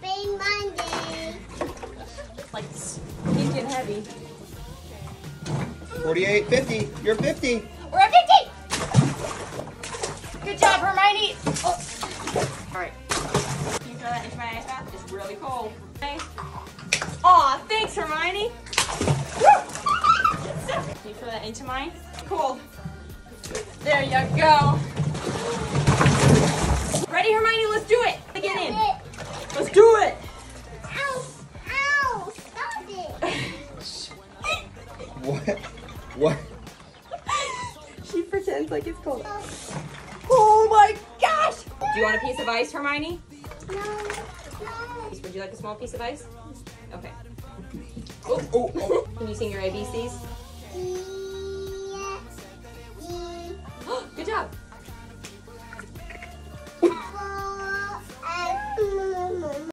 Happy Monday. Like stinking heavy. 48, 50. You're 50. We're at 50! Good job, Hermione! Oh. Alright. Can you throw that into my ice bath? It's really cold. Okay. Aw, thanks, Hermione! Can you throw that into mine? Cool. There you go. What? What? She pretends like it's cold. Oh my gosh! Do you want a piece of ice, Hermione? No, no. Would you like a small piece of ice? Mm. Okay. Oh, oh, oh. Can you sing your ABCs? Mm.